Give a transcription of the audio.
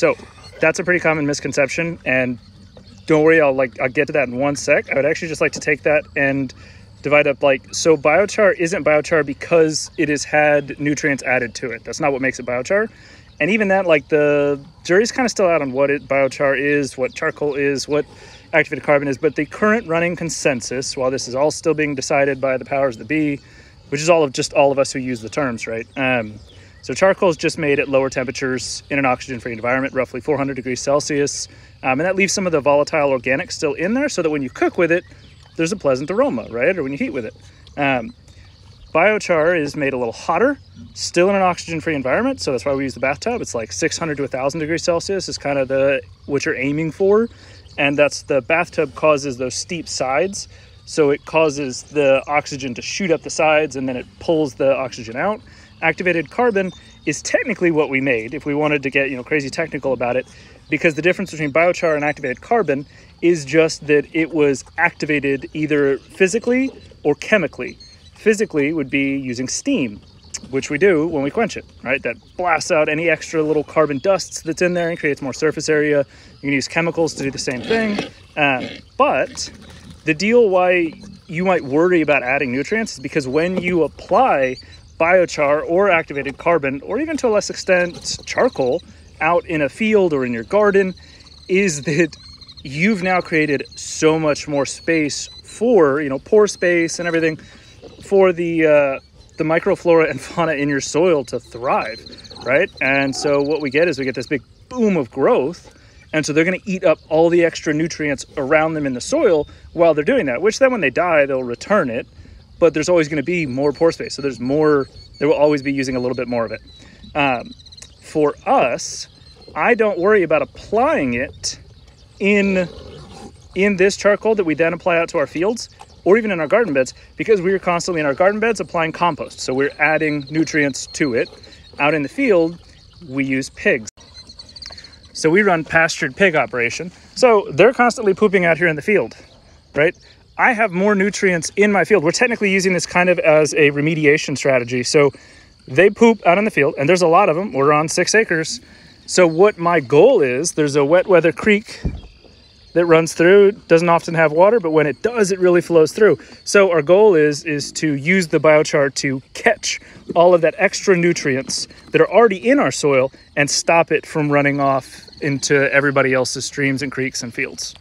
So that's a pretty common misconception. And don't worry, I'll like I'll get to that in one sec. I would actually just like to take that and divide up like so biochar isn't biochar because it has had nutrients added to it. That's not what makes it biochar. And even that, like the jury's kind of still out on what it biochar is, what charcoal is, what activated carbon is. But the current running consensus, while this is all still being decided by the powers that be, which is all of just all of us who use the terms, right? Um, so charcoal is just made at lower temperatures in an oxygen-free environment, roughly 400 degrees Celsius, um, and that leaves some of the volatile organics still in there, so that when you cook with it, there's a pleasant aroma, right? Or when you heat with it. Um, biochar is made a little hotter, still in an oxygen-free environment, so that's why we use the bathtub. It's like 600 to 1,000 degrees Celsius is kind of the what you're aiming for, and that's the bathtub causes those steep sides, so it causes the oxygen to shoot up the sides, and then it pulls the oxygen out activated carbon is technically what we made if we wanted to get you know crazy technical about it because the difference between biochar and activated carbon is just that it was activated either physically or chemically. Physically would be using steam which we do when we quench it right? That blasts out any extra little carbon dusts that's in there and creates more surface area. You can use chemicals to do the same thing. Um, but the deal why you might worry about adding nutrients is because when you apply biochar or activated carbon, or even to a less extent charcoal, out in a field or in your garden, is that you've now created so much more space for, you know, pore space and everything for the uh, the microflora and fauna in your soil to thrive, right? And so what we get is we get this big boom of growth. And so they're going to eat up all the extra nutrients around them in the soil while they're doing that, which then when they die, they'll return it but there's always going to be more pore space. So there's more, there will always be using a little bit more of it. Um, for us, I don't worry about applying it in in this charcoal that we then apply out to our fields or even in our garden beds because we are constantly in our garden beds applying compost. So we're adding nutrients to it. Out in the field, we use pigs. So we run pastured pig operation. So they're constantly pooping out here in the field, right? I have more nutrients in my field. We're technically using this kind of as a remediation strategy. So they poop out in the field, and there's a lot of them. We're on six acres. So what my goal is, there's a wet weather creek that runs through. Doesn't often have water, but when it does, it really flows through. So our goal is is to use the biochar to catch all of that extra nutrients that are already in our soil and stop it from running off into everybody else's streams and creeks and fields.